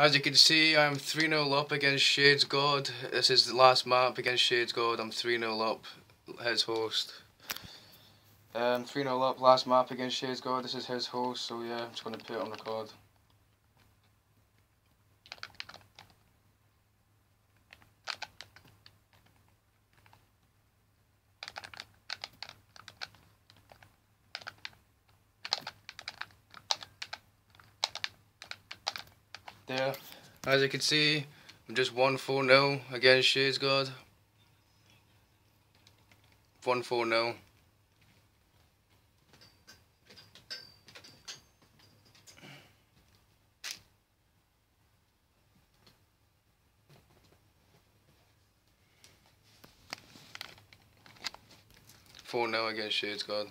As you can see, I'm 3 0 up against Shadez God. This is the last map against Shadez God. I'm 3 0 up, his host. Um, 3 0 up, last map against Shadez God. This is his host, so yeah, I'm just going to put it on record. There. As you can see, I'm just 1-4-0 against Shadez God. 1-4-0. Four 0 against Shadez God.